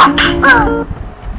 嗯。